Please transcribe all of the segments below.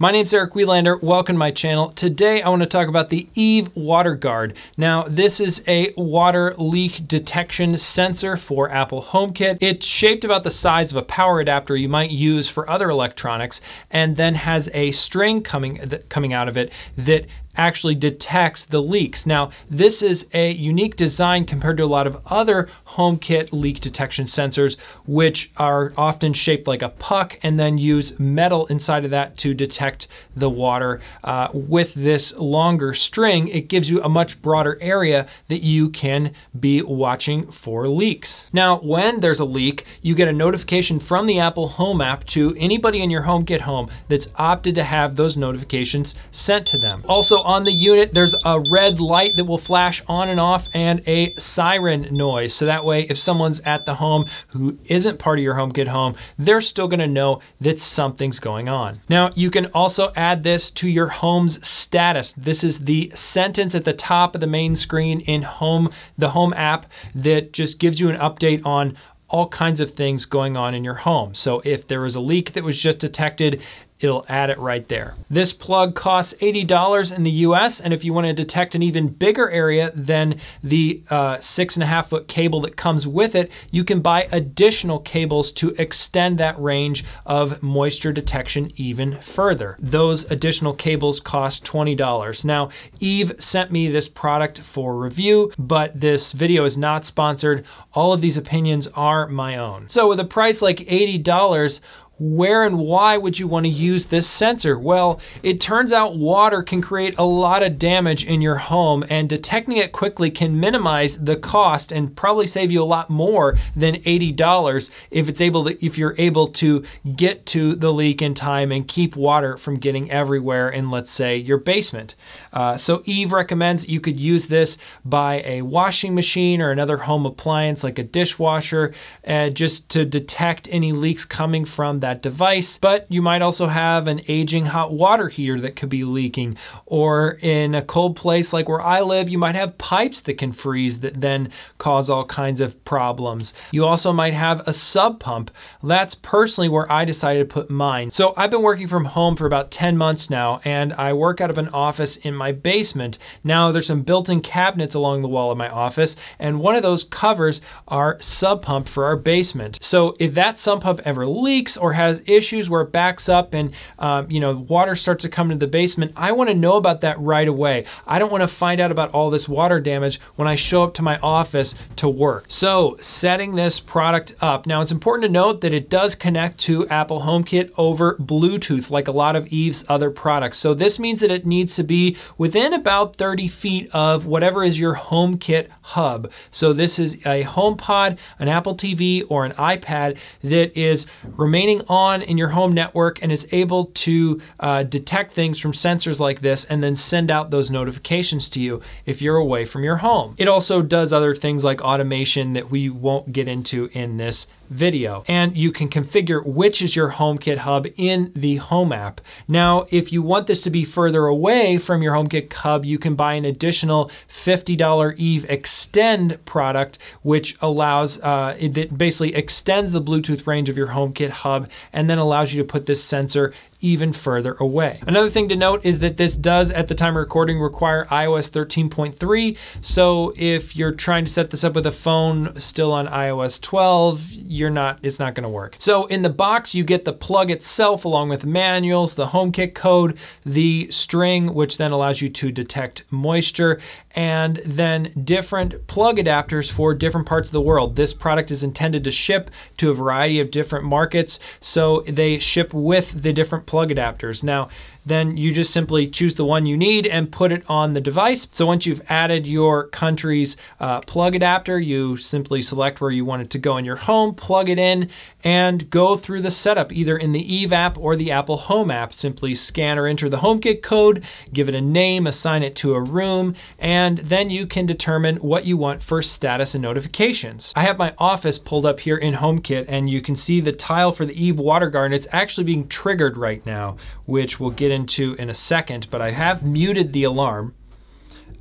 My name's Eric Welander. Welcome to my channel. Today I want to talk about the Eve Water Guard. Now this is a water leak detection sensor for Apple HomeKit. It's shaped about the size of a power adapter you might use for other electronics and then has a string coming, coming out of it that actually detects the leaks. Now, this is a unique design compared to a lot of other HomeKit leak detection sensors, which are often shaped like a puck and then use metal inside of that to detect the water. Uh, with this longer string, it gives you a much broader area that you can be watching for leaks. Now, when there's a leak, you get a notification from the Apple Home app to anybody in your HomeKit home that's opted to have those notifications sent to them. Also on the unit, there's a red light that will flash on and off and a siren noise. So that way, if someone's at the home who isn't part of your HomeKit home, they're still gonna know that something's going on. Now, you can also add this to your home's status. This is the sentence at the top of the main screen in home, the home app that just gives you an update on all kinds of things going on in your home. So if there was a leak that was just detected, it'll add it right there. This plug costs $80 in the US, and if you want to detect an even bigger area than the uh, six and a half foot cable that comes with it, you can buy additional cables to extend that range of moisture detection even further. Those additional cables cost $20. Now, Eve sent me this product for review, but this video is not sponsored. All of these opinions are my own. So with a price like $80, where and why would you want to use this sensor? Well, it turns out water can create a lot of damage in your home and detecting it quickly can minimize the cost and probably save you a lot more than $80 if it's able to, if you're able to get to the leak in time and keep water from getting everywhere in let's say your basement. Uh, so Eve recommends you could use this by a washing machine or another home appliance like a dishwasher uh, just to detect any leaks coming from that that device, but you might also have an aging hot water heater that could be leaking. Or in a cold place like where I live, you might have pipes that can freeze that then cause all kinds of problems. You also might have a sump pump. That's personally where I decided to put mine. So I've been working from home for about 10 months now, and I work out of an office in my basement. Now there's some built-in cabinets along the wall of my office, and one of those covers our sump pump for our basement. So if that sump pump ever leaks or has issues where it backs up and um, you know water starts to come into the basement, I want to know about that right away. I don't want to find out about all this water damage when I show up to my office to work. So setting this product up. Now it's important to note that it does connect to Apple HomeKit over Bluetooth like a lot of Eve's other products. So this means that it needs to be within about 30 feet of whatever is your HomeKit hub. So this is a HomePod, an Apple TV, or an iPad that is remaining on in your home network and is able to uh, detect things from sensors like this and then send out those notifications to you if you're away from your home. It also does other things like automation that we won't get into in this video. And you can configure which is your HomeKit hub in the Home app. Now, if you want this to be further away from your HomeKit hub, you can buy an additional $50 Eve Extend product, which allows, uh, it basically extends the Bluetooth range of your HomeKit hub and then allows you to put this sensor even further away. Another thing to note is that this does, at the time of recording, require iOS 13.3. So if you're trying to set this up with a phone still on iOS 12, you're not, it's not gonna work. So in the box, you get the plug itself along with manuals, the HomeKit code, the string, which then allows you to detect moisture, and then different plug adapters for different parts of the world. This product is intended to ship to a variety of different markets, so they ship with the different plug adapters. Now, then you just simply choose the one you need and put it on the device. So once you've added your country's uh, plug adapter, you simply select where you want it to go in your home, plug it in, and go through the setup either in the Eve app or the Apple Home app. Simply scan or enter the HomeKit code, give it a name, assign it to a room, and then you can determine what you want for status and notifications. I have my office pulled up here in HomeKit and you can see the tile for the Eve water guard. It's actually being triggered right now, which we'll get into in a second, but I have muted the alarm.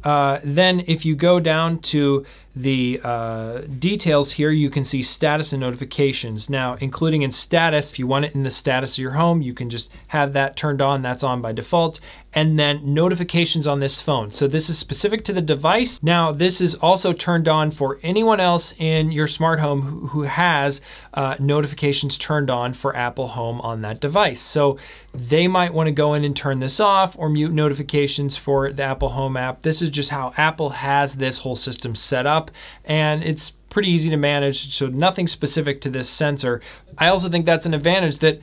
Uh, then if you go down to the uh, details here, you can see status and notifications. Now, including in status, if you want it in the status of your home, you can just have that turned on. That's on by default. And then notifications on this phone. So this is specific to the device. Now, this is also turned on for anyone else in your smart home who has uh, notifications turned on for Apple Home on that device. So they might want to go in and turn this off or mute notifications for the Apple Home app. This is just how Apple has this whole system set up and it's pretty easy to manage, so nothing specific to this sensor. I also think that's an advantage that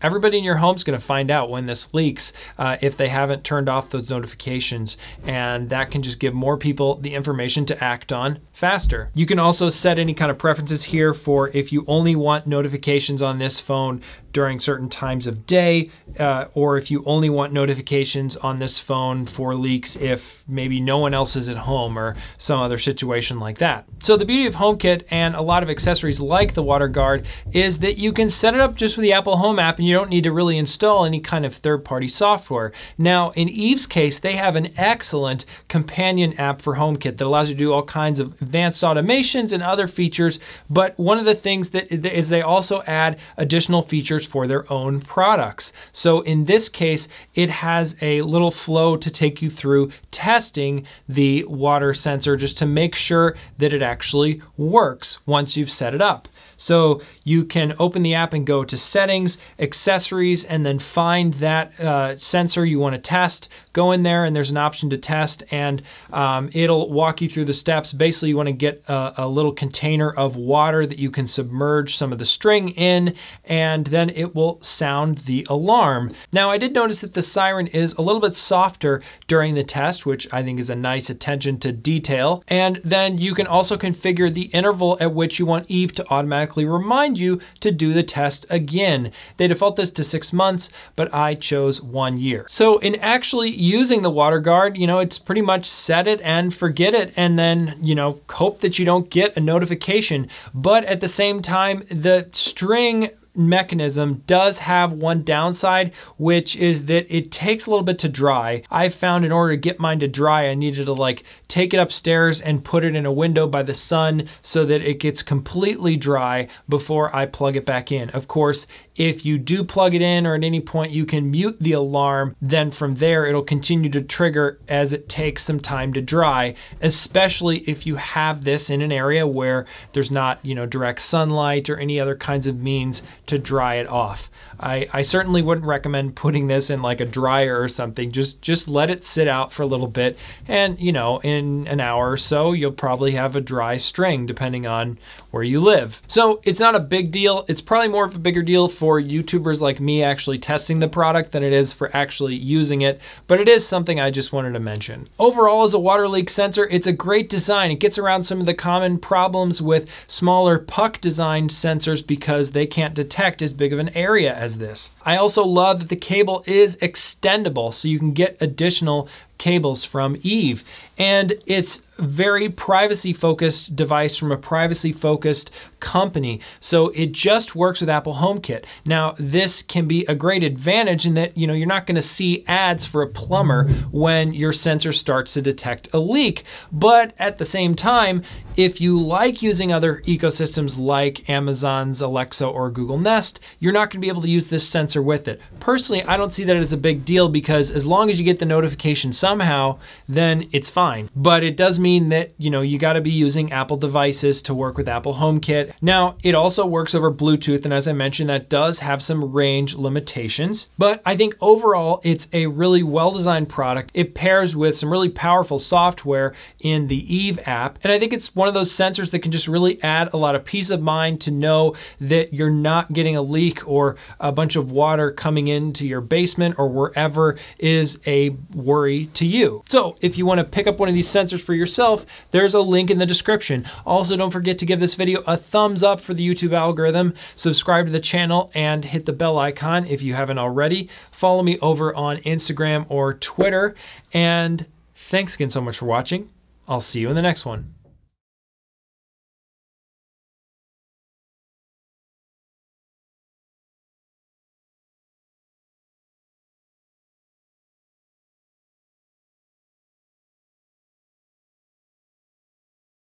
everybody in your home is going to find out when this leaks uh, if they haven't turned off those notifications and that can just give more people the information to act on faster. You can also set any kind of preferences here for if you only want notifications on this phone during certain times of day, uh, or if you only want notifications on this phone for leaks if maybe no one else is at home or some other situation like that. So the beauty of HomeKit and a lot of accessories like the WaterGuard is that you can set it up just with the Apple Home app and you don't need to really install any kind of third-party software. Now, in Eve's case, they have an excellent companion app for HomeKit that allows you to do all kinds of advanced automations and other features, but one of the things that is they also add additional features for their own products. So in this case, it has a little flow to take you through testing the water sensor just to make sure that it actually works once you've set it up. So you can open the app and go to settings, accessories, and then find that uh, sensor you want to test. Go in there and there's an option to test and um, it'll walk you through the steps. Basically, you want to get a, a little container of water that you can submerge some of the string in and then it will sound the alarm. Now, I did notice that the siren is a little bit softer during the test, which I think is a nice attention to detail. And then you can also configure the interval at which you want Eve to automatically automatically remind you to do the test again. They default this to six months, but I chose one year. So in actually using the water guard, you know, it's pretty much set it and forget it and then, you know, hope that you don't get a notification. But at the same time, the string mechanism does have one downside, which is that it takes a little bit to dry. I found in order to get mine to dry, I needed to like take it upstairs and put it in a window by the sun so that it gets completely dry before I plug it back in. Of course, if you do plug it in or at any point you can mute the alarm, then from there it'll continue to trigger as it takes some time to dry, especially if you have this in an area where there's not, you know, direct sunlight or any other kinds of means to dry it off. I, I certainly wouldn't recommend putting this in like a dryer or something. Just just let it sit out for a little bit and you know in an hour or so you'll probably have a dry string depending on where you live. So it's not a big deal. It's probably more of a bigger deal for YouTubers like me actually testing the product than it is for actually using it, but it is something I just wanted to mention. Overall, as a water leak sensor, it's a great design. It gets around some of the common problems with smaller puck designed sensors because they can't detect as big of an area as this. I also love that the cable is extendable so you can get additional cables from Eve. And it's very privacy focused device from a privacy focused company. So it just works with Apple HomeKit. Now, this can be a great advantage in that, you know, you're not going to see ads for a plumber when your sensor starts to detect a leak. But at the same time, if you like using other ecosystems like Amazon's Alexa or Google Nest, you're not going to be able to use this sensor with it. Personally, I don't see that as a big deal because as long as you get the notification somehow, then it's fine. But it does mean that, you know, you got to be using Apple devices to work with Apple HomeKit. Now, it also works over Bluetooth, and as I mentioned, that does have some range limitations. But I think overall, it's a really well-designed product. It pairs with some really powerful software in the Eve app, and I think it's one of those sensors that can just really add a lot of peace of mind to know that you're not getting a leak or a bunch of water coming into your basement or wherever is a worry to you. So if you want to pick up one of these sensors for yourself, there's a link in the description. Also, don't forget to give this video a thumbs up for the YouTube algorithm, subscribe to the channel, and hit the bell icon if you haven't already. Follow me over on Instagram or Twitter, and thanks again so much for watching. I'll see you in the next one.